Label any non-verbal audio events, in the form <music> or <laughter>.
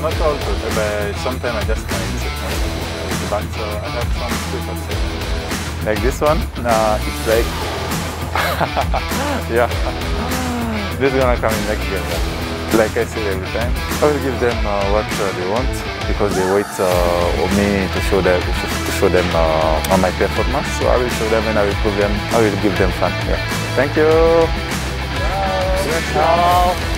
Not all the but sometimes I just like the bank, so I have some preference. Like this one? Nah, it's like... <laughs> yeah. This is gonna come in next year. Like I said every time, I will give them uh, what uh, they want because they wait uh, for me to show them to show them uh, my performance. So I will show them and I will prove them. I will give them fun. Yeah. Thank you. Ciao. Ciao.